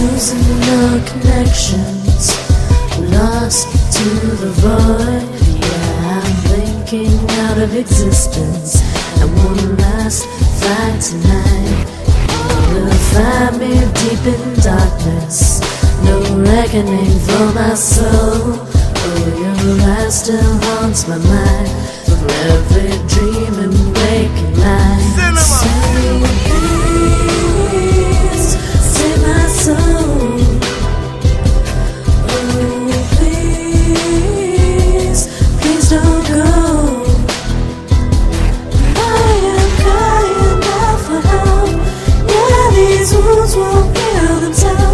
Losing no connections, lost to the void. Yeah, I'm blinking out of existence. And one last fight tonight darkness. No reckoning for my soul. Oh, your light still haunts my mind. Through every dream and waking night. Say, please, save my soul. Oh, please, please don't go. I am crying out for help. Yeah, these wounds won't heal themselves.